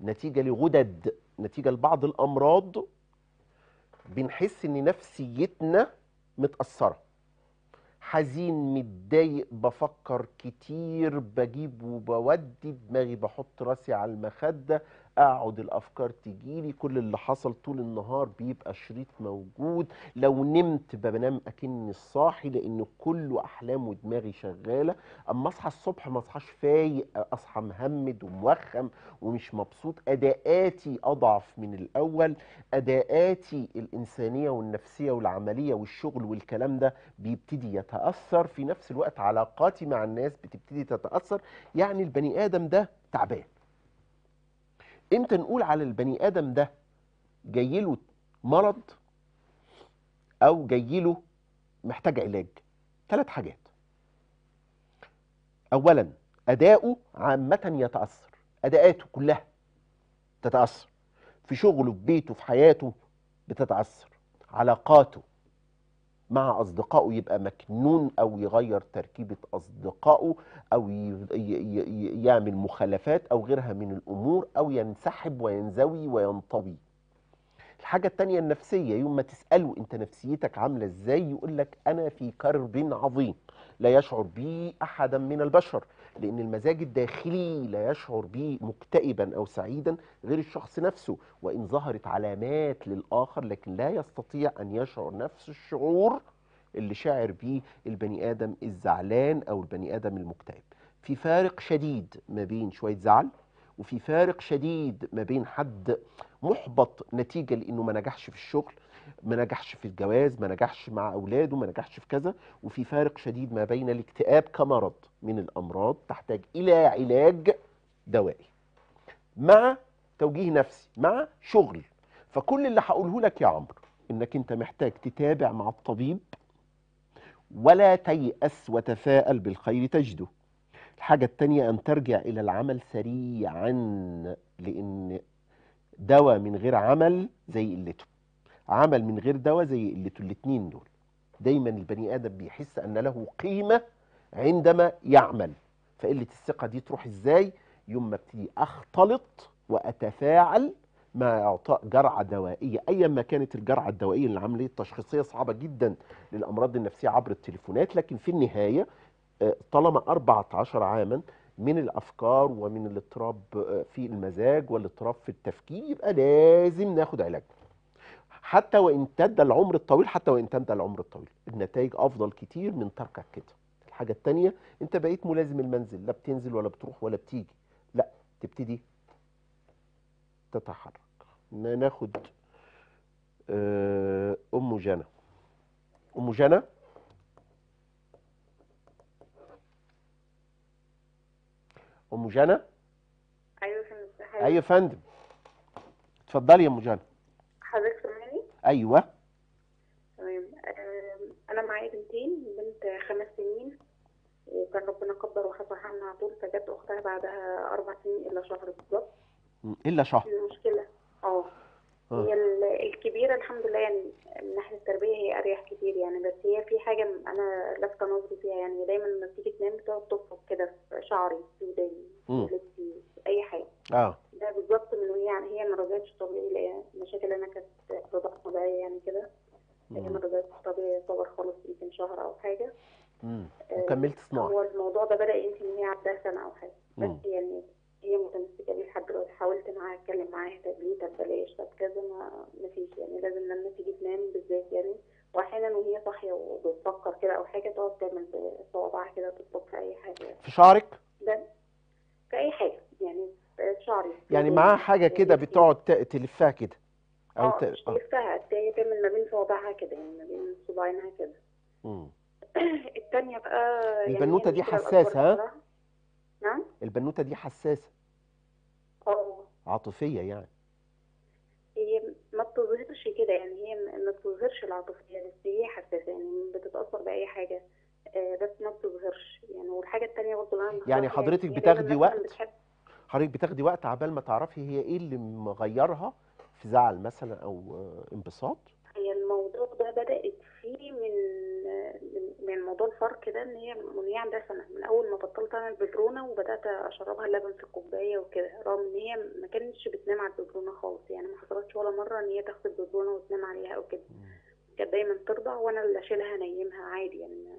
نتيجة لغدد نتيجة لبعض الأمراض. بنحس إن نفسيتنا متأثرة. حزين متضايق بفكر كتير بجيب وبودي دماغي بحط راسي على المخدة اقعد الافكار تجيلي كل اللي حصل طول النهار بيبقى شريط موجود. لو نمت بنام اكني الصاحي لأن كله احلام ودماغي شغاله. اما اصحى الصبح ما اصحاش فايق اصحى مهمد وموخم ومش مبسوط. اداءاتي اضعف من الأول. اداءاتي الانسانيه والنفسيه والعملية والشغل والكلام ده بيبتدي يتاثر. في نفس الوقت علاقاتي مع الناس بتبتدي تتاثر. يعني البني آدم ده تعبان. إمتى نقول على البني آدم ده جاي له مرض أو جاي له محتاج علاج؟ ثلاث حاجات. اولا أداؤه عامه يتأثر. أداءاته كلها تتأثر. في شغله في بيته في حياته بتتأثر. علاقاته مع أصدقائه يبقى مكنون أو يغير ي- ي- ي- يعمل مخالفات أو غيرها من الأمور أو ينسحب وينزوي وينطوي. الحاجة التانية النفسية يوم ما تسأله أنت نفسيتك عاملة إزاي يقول لك أنا في كرب عظيم لا يشعر بي أحدا من البشر. لأن المزاج الداخلي لا يشعر بي مكتئبا أو سعيدا غير الشخص نفسه وإن ظهرت علامات للآخر لكن لا يستطيع أن يشعر نفس الشعور اللي شاعر بيه البني آدم الزعلان أو البني آدم المكتئب. في فارق شديد ما بين شوية زعل وفي فارق شديد ما بين حد محبط نتيجة لأنه ما نجحش في الشغل ما نجحش في الجواز ما نجحش مع أولاده ما نجحش في كذا وفي فارق شديد ما بين الاكتئاب كمرض من الأمراض تحتاج إلى علاج دوائي مع توجيه نفسي مع شغل. فكل اللي هقوله لك يا عمرو إنك أنت محتاج تتابع مع الطبيب ولا تيأس وتفاءل بالخير تجده. الحاجة التانية أن ترجع إلى العمل سريعا لأن دواء من غير عمل زي قلته. عمل من غير دواء زي قلته الاتنين دول. دايما البني آدم بيحس أن له قيمة عندما يعمل. فقلة الثقة دي تروح إزاي؟ يوم ما أبتدي أختلط وأتفاعل مع إعطاء جرعة دوائية. أيا ما كانت الجرعة الدوائية اللي العملية التشخيصية صعبة جدا للأمراض النفسية عبر التليفونات لكن في النهاية طالما 14 عاما من الأفكار ومن الاضطراب آه، في المزاج والاضطراب في التفكير يبقى لازم ناخد علاج. حتى وإن امتد العمر الطويل حتى وإن امتد العمر الطويل النتائج أفضل كتير من تركك كده. الحاجة التانية أنت بقيت ملازم المنزل لا بتنزل ولا بتروح ولا بتيجي. لا تبتدي تتحرك. ناخد آه، أم جنى. أم جنى أم جنى أيوه فهمت أيوه يا فندم. اتفضلي يا أم جنى حضرتك سامعني؟ أيوه. تمام. أنا معايا بنتين بنت خمس سنين وكان ربنا قدر حمل على طول فجت أختها بعدها أربع سنين إلا شهر بالظبط. إلا شهر. المشكلة آه. آه. هي ال- الكبيرة الحمد لله يعني من ناحية التربية هي أريح كتير يعني بس هي في حاجة أنا لافته نظري فيها يعني دايما لما بتيجي تنام بتقعد تفرك كده في شعري في وداني في مم. أي حاجة آه ده بالظبط من وهي يعني هي ما رضعتش طبيعي المشاكل أنا كانت رضاعة طبيعية يعني كده هي ما مم. رضعتش طبيعي يعتبر خالص يمكن شهر أو حاجة مم. آه، وكملت صناعة هو الموضوع ده بدأ يمكن هي عندها سنة أو حاجة مم. بس يعني هي متمسكة بيه لحد دلوقتي. حاولت معاها أتكلم معاها طب ليه؟ طب بلاش طب كذا ما مفيش. يعني لازم لما تيجي تنام بالذات يعني. وأحيانا وهي صاحية وبتفكر كده أو حاجة تقعد تعمل بصوابعها كده تطبق في أي حاجة. في شعرك؟ ده في أي حاجة يعني في شعري. يعني معاها وداني، حاجة كده لبسي. بتقعد تلفها كده؟ أو آه آه. تلفها هي تعمل ما بين صوابعها كده يعني ما بين صباعينها كده. مم. التانية بقى يعني هي البنوتة دي الأكبر ها؟ نعم؟ البنوتة دي حساسة. عاطفية يعني. هي ما بتظهرش كده يعني هي ما بتظهرش العاطفية بس هي حساسة يعني بتتأثر بأي حاجة آه، بس ما بتظهرش يعني. والحاجة التانية برضه يعني حضرتك بتاخدي وقت؟ حضرتك بتاخدي وقت عبال ما تعرفي هي إيه اللي مغيرها في زعل مثلا أو آه، انبساط هي الموضوع ده بدأت فيه من من- من موضوع الفرق ده إن هي من هي عندها سنة. من أول ما بطلت أعمل ببرونة وبدأت أشربها اللبن في الكوباية وكده رغم إن هي ما كانتش بتنام على الببرونة خالص يعني ما حصلتش ولا مرة إن هي تاخد الببرونة وتنام عليها أو كده. كانت دايما ترضع وأنا اللي أشيلها أنيمها عادي يعني.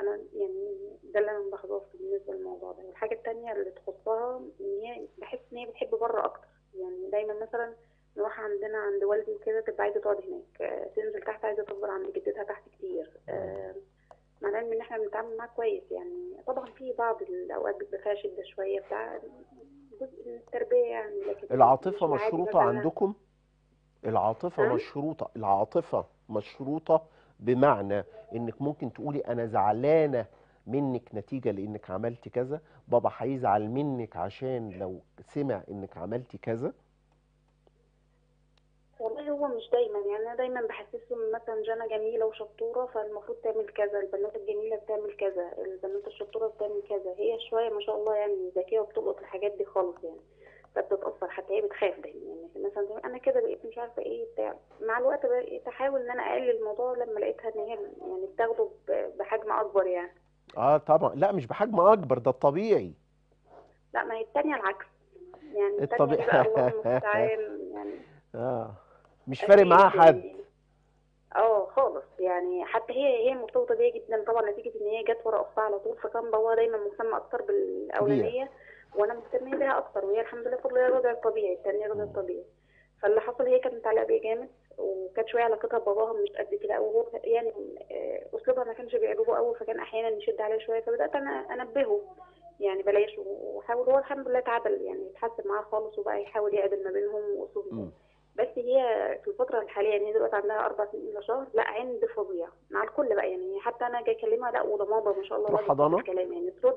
أنا يعني ده اللي أنا ملاحظاه بالنسبة للموضوع ده. والحاجة التانية اللي تخصها إن هي بحس إن هي بتحب بره أكتر. يعني دايما مثلا نروح عندنا عند والدي وكده تبقى عايزة تقعد هناك آه، تنزل تحت عايزة تفضل عند جدتها تحت كتير مع العلم إن إحنا بنتعامل معاها كويس يعني طبعا في بعض الأوقات بيبقى فيها شدة شوية بتاع جزء من التربية يعني لكن العاطفة مشروطة. عندكم العاطفة ها؟ مشروطة العاطفة مشروطة بمعنى إنك ممكن تقولي أنا زعلانة منك نتيجة لإنك عملتي كذا بابا هيزعل منك عشان لو سمع إنك عملتي كذا هو مش دايما يعني أنا دايما بحسسهم مثلا جانا جميلة وشطورة فالمفروض تعمل كذا البنوته الجميلة بتعمل كذا البنوته الشطورة بتعمل كذا. هي شوية ما شاء الله يعني ذكية وبتلقط الحاجات دي خالص يعني فبتتاثر حتى هي بتخاف دايما. يعني مثلا أنا كده بقيت مش عارفة إيه بتاع. مع الوقت بقيت أحاول إن أنا أقلل الموضوع لما لقيتها إن هي يعني بتاخده بحجم أكبر يعني. آه طبعا. لا مش بحجم أكبر ده الطبيعي. لا ما هي التانية العكس. يعني الطبيعي. بقى الله المستعان يعني. آه. مش فارق معاها حد. يعني. آه خالص. يعني حتى هي هي مرتبطة بيا جدا طبعا نتيجة إن هي جت ورا أختها على طول فكان بابا دايما مهتم أكتر بالأولانية وأنا مهتمة بيها أكتر وهي الحمد لله فضل الرضع الطبيعي الثانية الرضع الطبيعي. فاللي حصل هي كانت متعلقة بيا جامد وكانت شوية علاقتها بباباها مش قد كده وهو يعني آه، أسلوبها ما كانش بيعجبه قوي فكان أحيانا يشد عليها شوية فبدأت أنا أنبهه يعني بلاش وحاول هو الحمد لله تعدل يعني اتحسن معاه خالص وبقى يحاول يعدل ما بينهم واسلوبهم. بس هي في الفترة الحالية يعني هي دلوقتي عندها أربع سنين إلا شهر لا عند فظيع مع الكل بقى يعني. حتى أنا جاي أكلمها لا ماما ما شاء الله تروح؟ الكلام يعني ترد.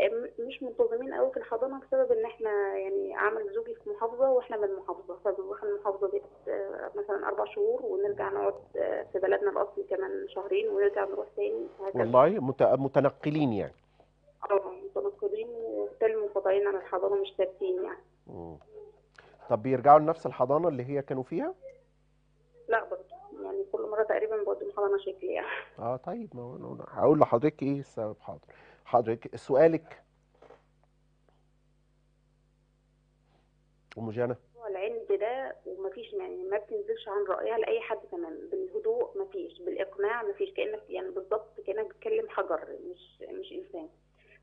م- مش منتظمين قوي في الحضانة بسبب إن إحنا يعني عمل زوجي في محافظة وإحنا من محافظة فبنروح المحافظة دي مثلا أربع شهور ونرجع نقعد آه، في بلدنا الأصلي كمان شهرين ونرجع نروح تاني والله مت- متنقلين يعني. آه متنقلين وبالتالي منقطعين عن الحضانة مش ثابتين يعني. مم. طب بيرجعوا لنفس الحضانة اللي هي كانوا فيها؟ لا برضه يعني كل مرة تقريبا بوديهم حضانة شكل يعني. آه طيب ما هقول لحضرتك إيه السبب حاضر. حضرتك سؤالك؟ أم هو العند ده ومفيش يعني ما بتنزلش عن رأيها لأي حد تمام. بالهدوء مفيش بالإقناع مفيش كأنك يعني بالظبط كأنك بتكلم حجر مش مش إنسان.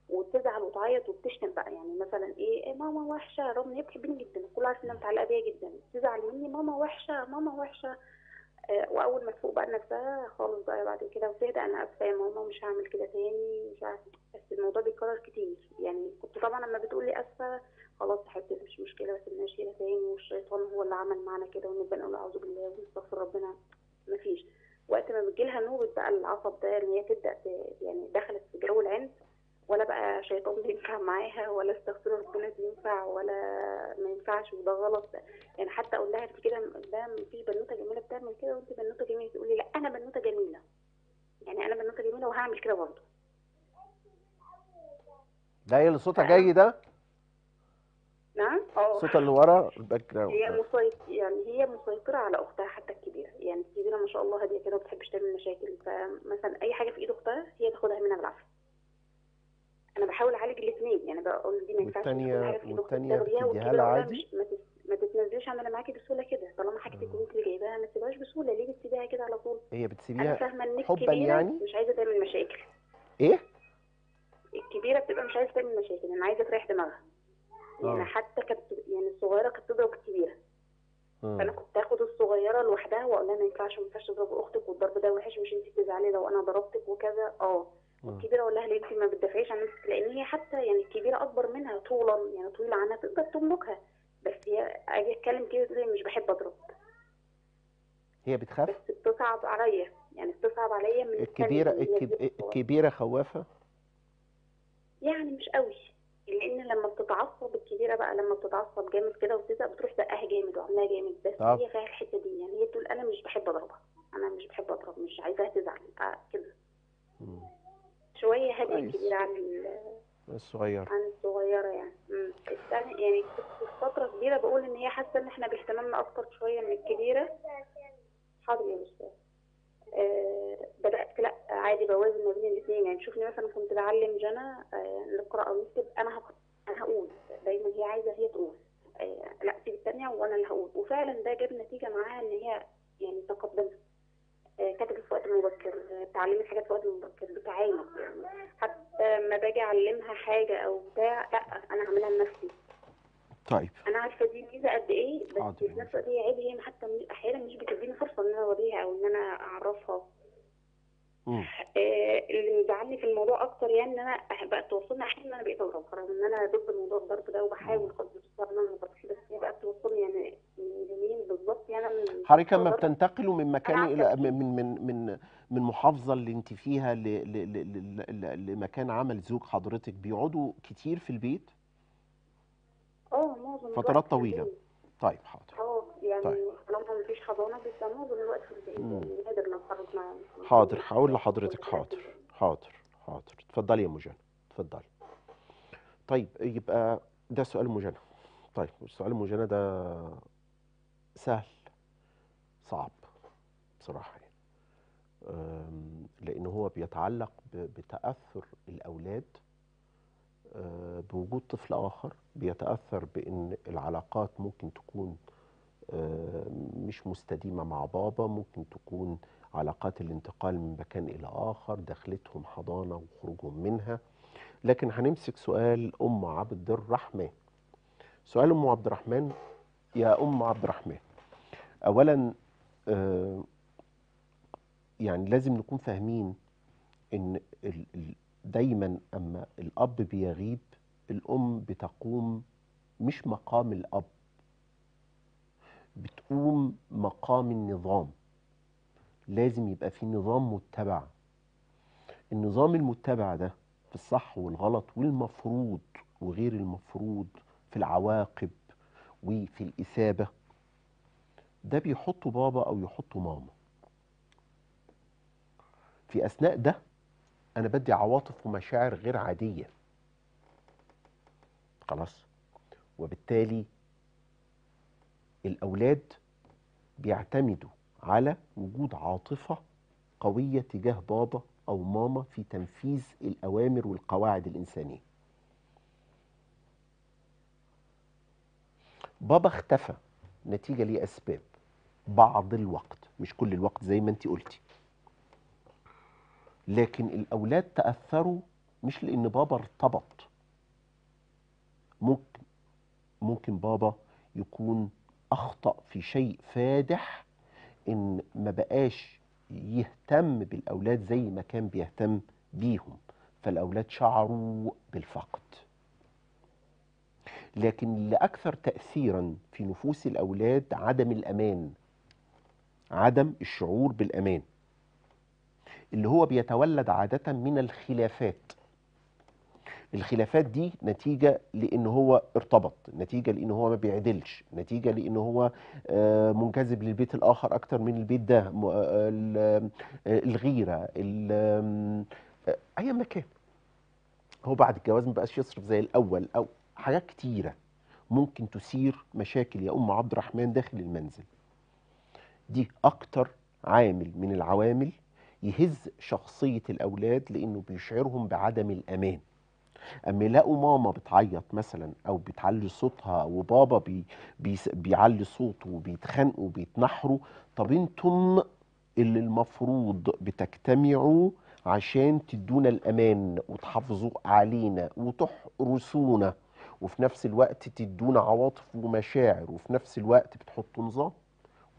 وتزعل وتعيط وبتشتم بقى. يعني مثلا إيه, إيه ماما وحشة رغم إن هي بتحبني جدا الكل عارف انها متعلقة بيا جدا. تزعل مني ماما وحشة ماما وحشة. آه وأول ما تفوق بقى نفسها خالص بقى بعد كده وتهدى أنا اسفه يا ماما مش هعمل كده تاني مش عارفه بس الموضوع بيتكرر كتير. يعني كنت طبعا لما بتقولي آسفة خلاص حبيبتي مش مشكلة بس نشيلها تاني والشيطان هو اللي عمل معانا كده ونبقى نقول أعوذ بالله ونستغفر ربنا. مفيش. وقت ما بتجيلها نوبة بقى العصب ده إن هي تبدأ يعني دخلت في جو العند ولا بقى شيطان بينفع معاها ولا استغفر ربنا بينفع ولا ما ينفعش وده غلط. يعني حتى أقول لها انت كده ده في بنوتة جميلة بتعمل كده وانت بنوتة جميلة تقول لي لا أنا بنوتة جميلة. يعني أنا بنوتة جميلة وهعمل كده برضه. ده هي اللي صوتها جاي ده؟ نعم؟ أه. الصوت اللي ورا ال back هي ground مسيط يعني هي مسيطرة على أختها حتى الكبيرة. يعني الكبيرة ما شاء الله هادية كده وما بتحبش تعمل مشاكل. فمثلا أي حاجة في إيد أختها هي تاخدها منها بالعافية. أنا بحاول أعالج الاثنين يعني بقول دي ما ينفعش والتانية تاخديها بتديها لها عادي؟ ما تت- ما تتنزليش عاملة معاكي بسهولة كده طالما حاجتك اللي أنت جايباها ما تسيبهاش بسهولة ليه بتسيبيها كده على طول هي أنا بتسيبيها حباً يعني؟ مش عايزة تعمل مشاكل إيه الكبيرة بتبقى مش عايزة تعمل مشاكل أنا عايزة تريح دماغها يعني آه. حتى كانت يعني الصغيرة كانت تضرب الكبيرة فأنا مم. كنت آخد الصغيرة لوحدها وأقول لها ما ينفعش ما ينفعش تضرب أختك والضرب ده وحش مش انت تزعلي لو أنا ضربتك وكذا آه. الكبيره أقول لها انت ما بتدافعيش عن نفسك؟ لأن هي حتى يعني الكبيره أكبر منها طولا يعني طويلة عنها تقدر تملكها. بس هي أجي أتكلم كده تقول مش بحب أضرب. هي بتخاف؟ بس بتصعب عليا. يعني بتصعب عليا من هي الكب... الكبيرة خوافة؟ يعني مش قوي. لأن لما بتتعصب الكبيرة بقى لما بتتعصب جامد كده وتزهق بتروح زقها جامد وعاملاها جامد. بس طب. هي فيها الحتة دي. يعني هي تقول أنا مش بحب أضربها. أنا مش بحب أضرب. مش عايزاها تزعل. آه كده. هاديه كويس. الكبيره عن ال- الصغيرة عن الصغيرة يعني. امم يعني كنت في فترة كبيرة بقول إن هي حاسة إن إحنا باهتمامنا أكتر شوية من الكبيرة. حاضر يا أستاذ آه بدأت لا عادي بوازن ما بين الاثنين يعني شوفني مثلا كنت بعلم جنى آه نقرأ أو نكتب أنا هقرأ أنا هقول. دايما هي عايزة هي تقول. آه لا سيب الثانية وأنا اللي هقول. وفعلا ده جاب نتيجة معاها إن هي يعني تقدمت. كتبت في وقت مبكر اتعلمت حاجات في وقت مبكر بتعاني يعني. حتى لما باجي أعلمها حاجة أو بتاع لأ أنا هعملها لنفسي. طيب. أنا عارفة دي ميزة قد إيه بس في نفس الوقت هي عيب هي حتى أحيانا مش بتديني فرصة إن أنا أوريها أو إن أنا أعرفها. آه، اللي مزعلني في الموضوع أكتر يعني إن أنا بقى توصلني أحيانا إن أنا بقيت اضرب رغم إن أنا ضد موضوع الضرب ده وبحاول قدر الامكان ان أنا ما اضربش بس هي بقى توصلني يعني من يومين بالظبط يعني من حضرتك لما ضرب. بتنتقلوا من مكان إلى. من من من من محافظة اللي أنت فيها ل... ل... ل... ل... لمكان عمل زوج حضرتك بيقعدوا كتير في البيت آه معظم فترات. البيت. طيب حاضر آه يعني طيب. طالما مفيش حضانة بيبقى معظم الوقت في البيت مم. يعني نادر حاضر هقول لحضرتك حاضر حاضر حاضر اتفضلي يا مجنى اتفضلي طيب يبقى ده سؤال مجنى طيب السؤال مجنى ده سهل صعب بصراحة يعني. لأن هو بيتعلق بتأثر الأولاد أه، بوجود طفل آخر بيتأثر بأن العلاقات ممكن تكون أه، مش مستديمة مع بابا ممكن تكون علاقات الانتقال من مكان إلى آخر دخلتهم حضانة وخروجهم منها. لكن هنمسك سؤال أم عبد الرحمن. سؤال أم عبد الرحمن يا أم عبد الرحمن أولا آه، يعني لازم نكون فاهمين ال- دايما أما الأب بيغيب الأم بتقوم مش مقام الأب بتقوم مقام النظام. لازم يبقى في نظام متبع. النظام المتبع ده في الصح والغلط والمفروض وغير المفروض في العواقب وفي الإثابة ده بيحطه بابا أو يحطه ماما. في أثناء ده أنا بدي عواطف ومشاعر غير عادية. خلاص؟ وبالتالي الأولاد بيعتمدوا على وجود عاطفة قوية تجاه بابا أو ماما في تنفيذ الأوامر والقواعد الإنسانية. بابا اختفى نتيجة لأسباب. بعض الوقت مش كل الوقت زي ما انت قلتي لكن الأولاد تأثروا مش لأن بابا ارتبط. ممكن ممكن بابا يكون أخطأ في شيء فادح إن ما بقاش يهتم بالأولاد زي ما كان بيهتم بيهم. فالأولاد شعروا بالفقد. لكن اللي أكثر تأثيرا في نفوس الأولاد عدم الأمان. عدم الشعور بالأمان اللي هو بيتولد عادة من الخلافات. الخلافات دي نتيجة لأن هو ارتبط نتيجة لأن هو ما بيعدلش نتيجة لأن هو آه، منجذب للبيت الآخر أكتر من البيت ده آه، آه، الغيرة أي مكان هو بعد الجواز ما بقاش يصرف زي الأول أو حاجات كتيرة ممكن تثير مشاكل يا أم عبد الرحمن داخل المنزل. دي أكتر عامل من العوامل يهز شخصية الأولاد لأنه بيشعرهم بعدم الأمان. أما يلاقوا ماما بتعيط مثلا أو بتعلي صوتها وبابا بي بي بيعلي صوته وبيتخانقوا وبيتنحروا طب أنتم اللي المفروض بتجتمعوا عشان تدونا الأمان وتحافظوا علينا وتحرسونا وفي نفس الوقت تدونا عواطف ومشاعر وفي نفس الوقت بتحطوا نظام؟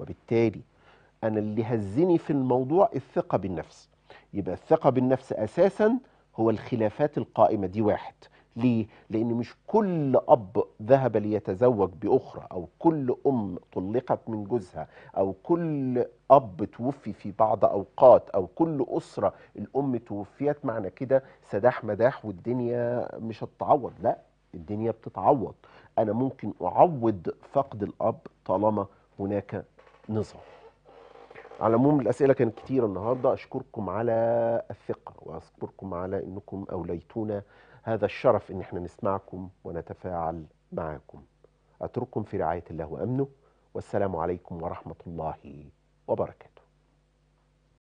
وبالتالي أنا اللي هزني في الموضوع الثقة بالنفس. يبقى الثقة بالنفس أساسا هو الخلافات القائمة دي واحد. ليه؟ لأن مش كل أب ذهب ليتزوج بأخرى أو كل أم طلقت من جوزها أو كل أب توفي في بعض أوقات أو كل أسرة الأم توفيت معنى كده سداح مداح والدنيا مش هتتعوض. لا الدنيا بتتعوض. أنا ممكن أعوض فقد الأب طالما هناك نظام. على العموم الأسئلة كانت كتيرة النهاردة. أشكركم على الثقة وأشكركم على أنكم أوليتونا. هذا الشرف أن إحنا نسمعكم ونتفاعل معكم. أترككم في رعاية الله وأمنه. والسلام عليكم ورحمة الله وبركاته.